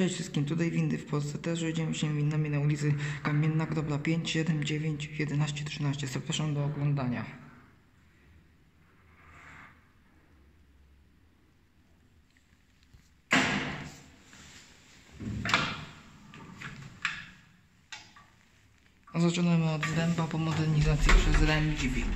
Cześć wszystkim, tutaj windy w Polsce. Też jedziemy się windami na ulicy Kamienna Kropla 5, 7, 9, 11, 13. Zapraszam do oglądania. Zaczynamy od zręba po modernizacji przez REM Dźwig.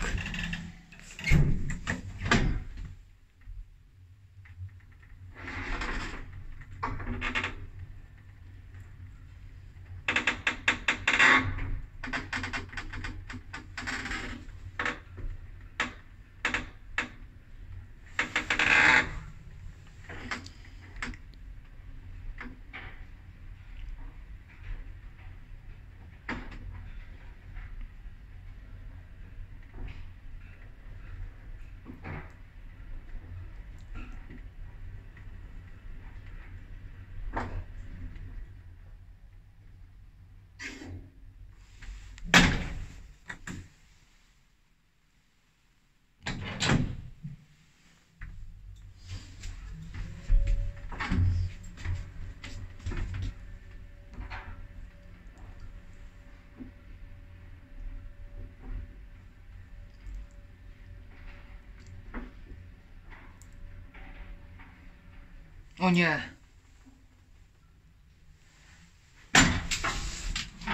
O nie!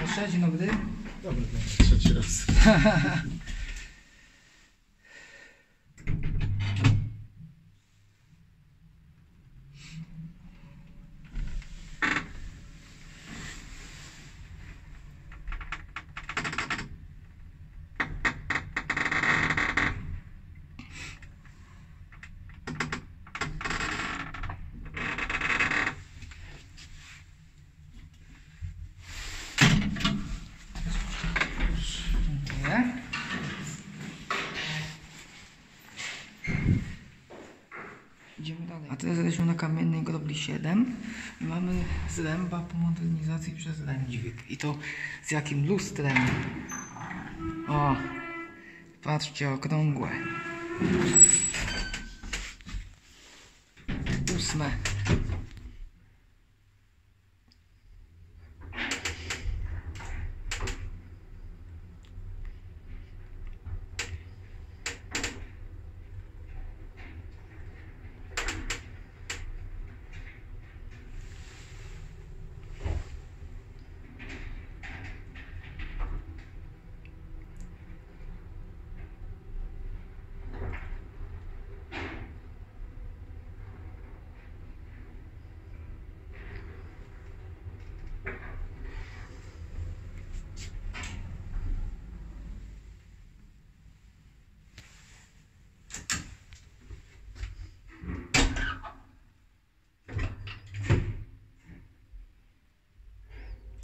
Jeszcze dzień dobry. Dobry, dobra, trzeci raz. Dziękuję. Idziemy dalej. A teraz jesteśmy na kamiennej grobli 7 i mamy zręba po modernizacji przez rędźwig. I to z jakim lustrem? O, patrzcie, okrągłe. Ósme.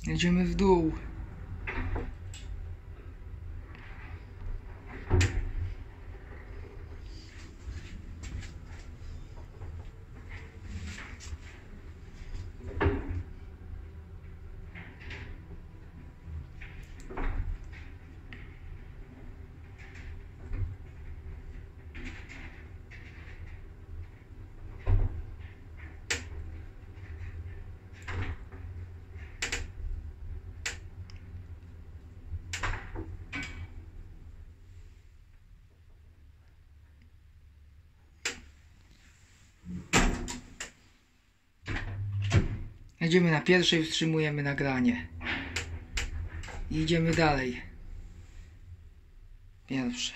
Jedziemy w dół. Jedziemy na pierwszej, wstrzymujemy nagranie. I idziemy dalej. Pierwsze.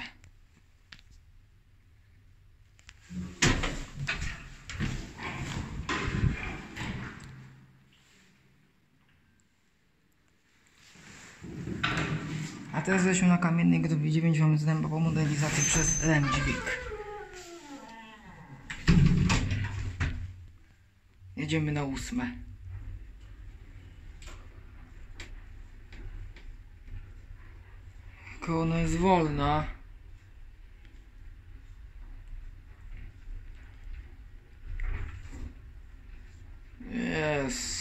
A teraz jesteśmy na kamiennej grobie 9 mamy zęba po modernizacji przez Remdźwig. Jedziemy na ósme. Tylko ona jest wolna. Jest.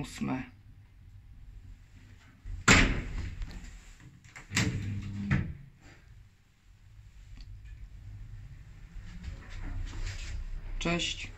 Ósme. Cześć.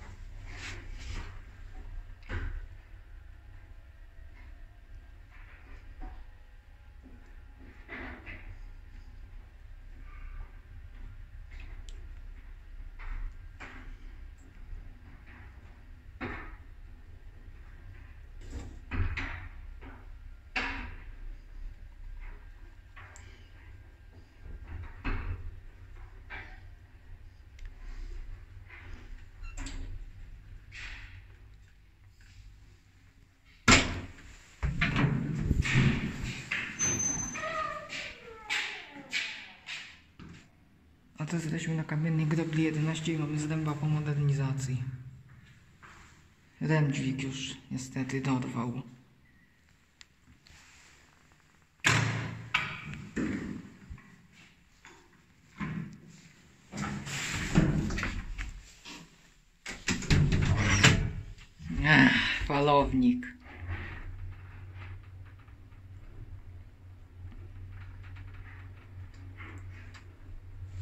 Jesteśmy na kamiennej grobli 11 i mamy zręba po modernizacji. Rędźwik już niestety dorwał. Ech, falownik.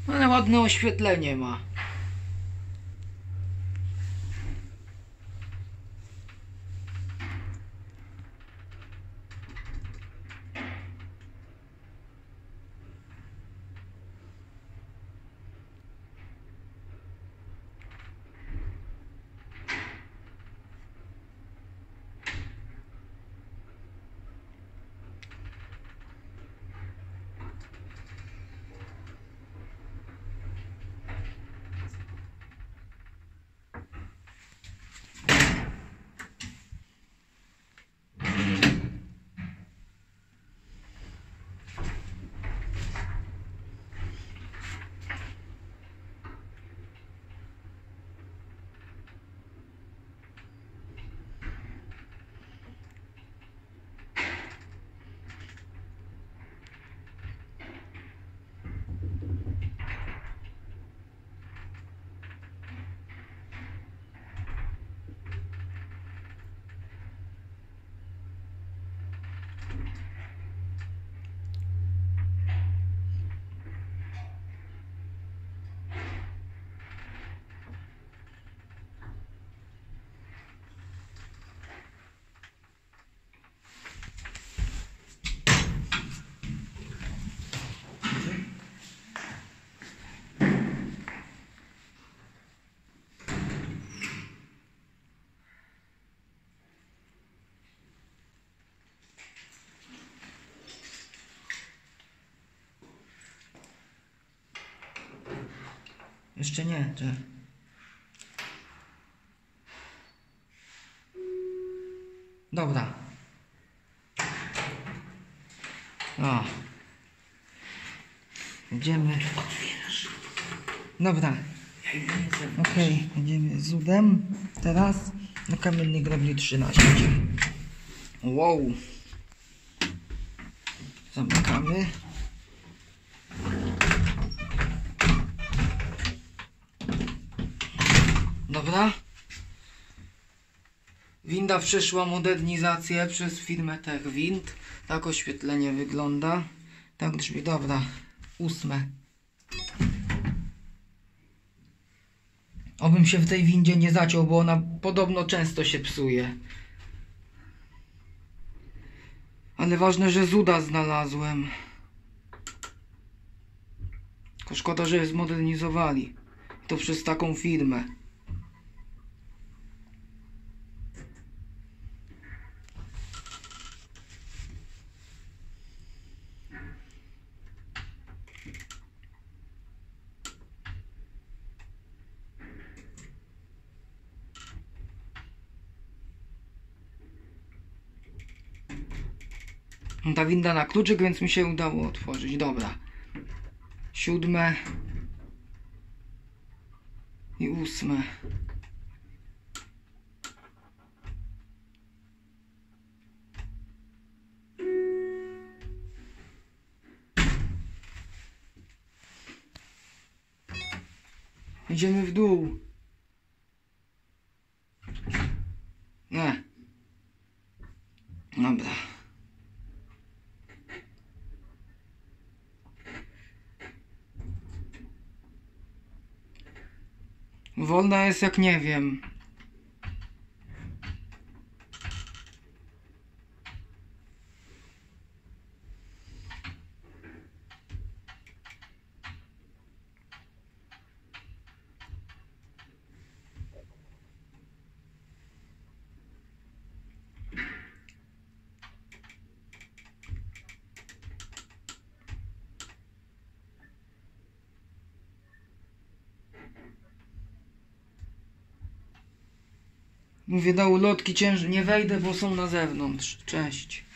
Ale ładne oświetlenie ma. Jeszcze nie, czy... Dobra. O. Idziemy. Dobra. Okej, idziemy z udem. Teraz na kamiennej grobli 13. Wow. Zamykamy. Dobra. Winda przeszła modernizację przez firmę Techwind. Tak oświetlenie wygląda. Tak drzwi, dobra. Ósme. Obym się w tej windzie nie zaciął, bo ona podobno często się psuje. Ale ważne, że Zuda znalazłem. Tylko szkoda, że je zmodernizowali. To przez taką firmę. Ta winda na kluczyk, więc mi się udało otworzyć. Dobra. Siódme. I ósme. Idziemy w dół. Nie. Wolna jest jak nie wiem. Mówię do ulotki ciężar. Nie wejdę, bo są na zewnątrz. Cześć.